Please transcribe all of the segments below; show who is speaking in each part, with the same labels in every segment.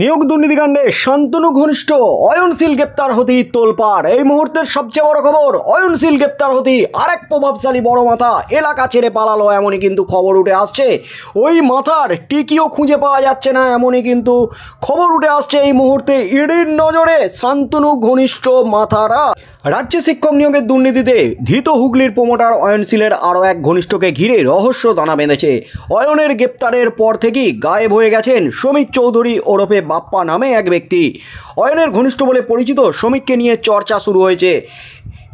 Speaker 1: নিয়োগ দুর্নীতিকাণ্ডে শান্তনু ঘনিষ্ঠ অয়নশীল গ্রেপ্তার হতেই তোলপাড়। এই মুহূর্তের সবচেয়ে বড় খবর অয়নশীল গ্রেপ্তার হতেই আরেক প্রভাবশালী বড় মাথা এলাকা ছেড়ে পালালো, এমনই কিন্তু খবর উঠে আসছে। ওই মাথার টিকিও খুঁজে পাওয়া যাচ্ছে না, এমনই কিন্তু খবর উঠে আসছে এই মুহূর্তে ইডির নজরে শান্তনু ঘনিষ্ঠ মাথারা। রাজ্যে শিক্ষক নিয়োগের দুর্নীতিতে ধৃত হুগলির প্রমোটার অয়নশীলের আরও এক ঘনিষ্ঠকে ঘিরে রহস্য দানা বেঁধেছে। অয়নের গ্রেপ্তারের পর থেকেই গায়েব হয়ে গেছেন শ্রমিক চৌধুরী ওরফে বাপ্পা নামে এক ব্যক্তি। অয়নের ঘনিষ্ঠ বলে পরিচিত শ্রমিককে নিয়ে চর্চা শুরু হয়েছে।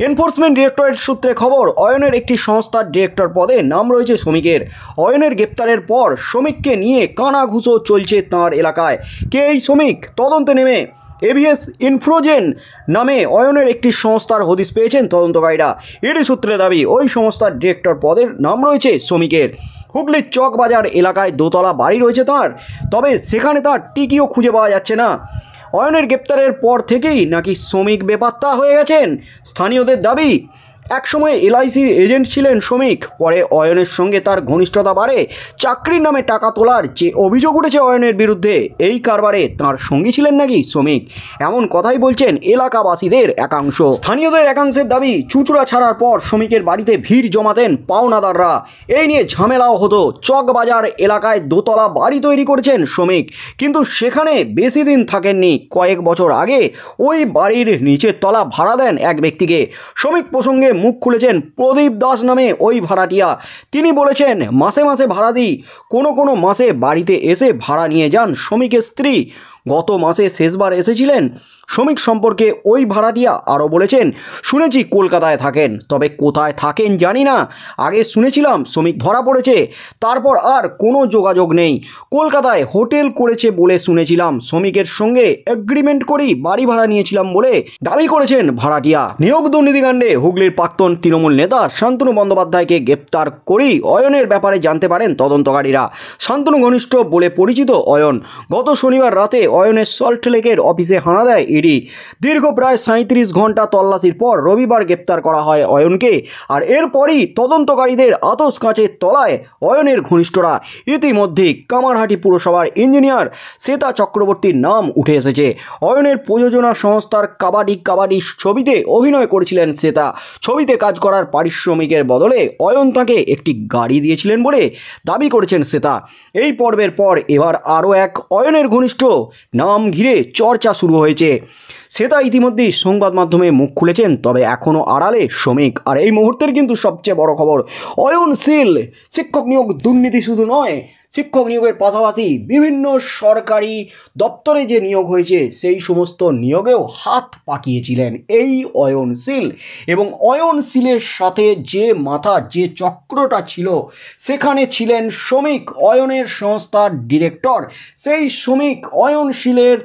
Speaker 1: এনফোর্সমেন্ট ডিরেক্টরেট সূত্রে খবর, অয়নের একটি সংস্থার ডিরেক্টর পদে নাম রয়েছে শ্রমিকের অয়নের গ্রেপ্তারের পর শ্রমিককে নিয়ে কানাঘুষো চলছে তাঁর এলাকায়। কে এই শ্রমিক তদন্তে নেমে এভিএস ইনফ্রোজেন নামে অয়নের একটি সংস্থার হদিস পেয়েছেন তদন্তকারীরা। এরই সূত্রে দাবি, ওই সংস্থার ডিরেক্টর পদের নাম রয়েছে শ্রমিকের হুগলির চকবাজার এলাকায় দোতলা বাড়ি রয়েছে তার। তবে সেখানে তার টিকিও খুঁজে পাওয়া যাচ্ছে না। অয়নের গ্রেপ্তারের পর থেকেই নাকি শ্রমিক বেপাত্তা হয়ে গেছেন। স্থানীয়দের দাবি একসময় এলআইসির এজেন্ট ছিলেন শ্রমিক। পরে অয়নের সঙ্গে তার ঘনিষ্ঠতা বাড়ে। চাকরির নামে টাকা তোলার যে অভিযোগ উঠেছে অয়নের বিরুদ্ধে, এই কারবারে তার সঙ্গী ছিলেন নাকি শ্রমিক? এমন কথাই বলছেন এলাকাবাসীদের একাংশ। স্থানীয়দের একাংশের দাবি, চুচুড়া ছাড়ার পর শ্রমিকের বাড়িতে ভিড় জমাতেন পাওনাদাররা। এই নিয়ে ঝামেলাও হতো। চকবাজার এলাকায় দোতলা বাড়ি তৈরি করেছেন শ্রমিক। কিন্তু সেখানে বেশি দিন থাকেননি। কয়েক বছর আগে ওই বাড়ির নিচের তলা ভাড়া দেন এক ব্যক্তিকে। শ্রমিক প্রসঙ্গে মুখ খুলেছেন প্রদীপ দাস নামে ওই ভাড়াটিয়া। তিনি বলেছেন, মাসে মাসে ভাড়া দিই। কোনো কোনো মাসে বাড়িতে এসে ভাড়া নিয়ে যান শ্রমিকের স্ত্রী। গত মাসে শেষবার এসেছিলেন। শ্রমিক সম্পর্কে ওই ভাড়াটিয়া আরও বলেছেন, শুনেছি কলকাতায় থাকেন, তবে কোথায় থাকেন জানি না। আগে শুনেছিলাম শ্রমিক ধরা পড়েছে, তারপর আর কোনো যোগাযোগ নেই। কলকাতায় হোটেল করেছে বলে শুনেছিলাম। শ্রমিকের সঙ্গে এগ্রিমেন্ট করেই বাড়ি ভাড়া নিয়েছিলাম বলে দাবি করেছেন ভাড়াটিয়া। নিয়োগ দুর্নীতিকাণ্ডে হুগলির প্রাক্তন তৃণমূল নেতা শান্তনু বন্দ্যোপাধ্যায়কে গ্রেপ্তার করেই অয়নের ব্যাপারে জানতে পারেন তদন্তকারীরা। শান্তনু ঘনিষ্ঠ বলে পরিচিত অয়ন, গত শনিবার রাতে অয়নের সল্টলেকের অফিসে হানা দেয় ইডি দীর্ঘ প্রায় সাঁত্রিশ ঘণ্টা তল্লাশির পর রবিবার গ্রেপ্তার করা হয় অয়নকে, আর এরপরই তদন্তকারীদের আতস কাঁচের তলায় অয়নের ঘনিষ্ঠরা। ইতিমধ্যেই কামারহাটি পুরসভার ইঞ্জিনিয়ার শ্বেতা চক্রবর্তীর নাম উঠে এসেছে। অয়নের প্রযোজনা সংস্থার কাবাডি কাবাডি ছবিতে অভিনয় করেছিলেন শ্বেতা। ছবিতে কাজ করার পারিশ্রমিকের বদলে অয়ন তাকে একটি গাড়ি দিয়েছিলেন বলে দাবি করেছেন শ্বেতা। এই পর্বের পর এবার আরও এক অয়নের ঘনিষ্ঠ নাম ঘিরে চর্চা শুরু হয়েছে। শ্বেতা ইতিমধ্যেই সংবাদ মাধ্যমে মুখ খুলেছেন, তবে এখনও আড়ালে শ্রমিক। আর এই মুহূর্তের কিন্তু সবচেয়ে বড় খবর অয়নশীল শিক্ষক নিয়োগ দুর্নীতি শুধু নয় শিক্ষক নিয়োগের পাশাপাশি বিভিন্ন সরকারি দপ্তরে যে নিয়োগ হয়েছে, সেই সমস্ত নিয়োগেও হাত পাকিয়েছিলেন এই অয়নশীল এবং অয়নশীলের সাথে যে মাথা, যে চক্রটা ছিল, সেখানে ছিলেন শ্রমিক অয়নের সংস্থার ডিরেক্টর। সেই শ্রমিক অয়নশীলের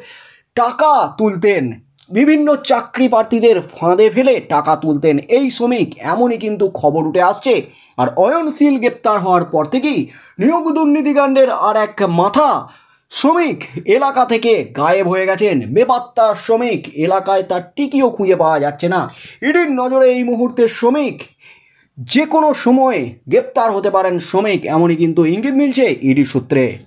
Speaker 1: টাকা তুলতেন বিভিন্ন চাকরি প্রার্থীদের ফাঁদে ফেলে টাকা তুলতেন এই শ্রমিক। এমনই কিন্তু খবর উঠে আসছে। আর অয়নশীল গ্রেপ্তার হওয়ার পর থেকেই নিয়োগ দুর্নীতিকাণ্ডের আর এক মাথা শ্রমিক এলাকা থেকে গায়েব হয়ে গেছেন। বেপাত্তা শ্রমিক এলাকায় তার টিকিও খুঁজে পাওয়া যাচ্ছে না। ইডির নজরে এই মুহূর্তে শ্রমিক যে কোনো সময়ে গ্রেপ্তার হতে পারেন। শ্রমিক এমনই কিন্তু ইঙ্গিত মিলছে ইডি সূত্রে।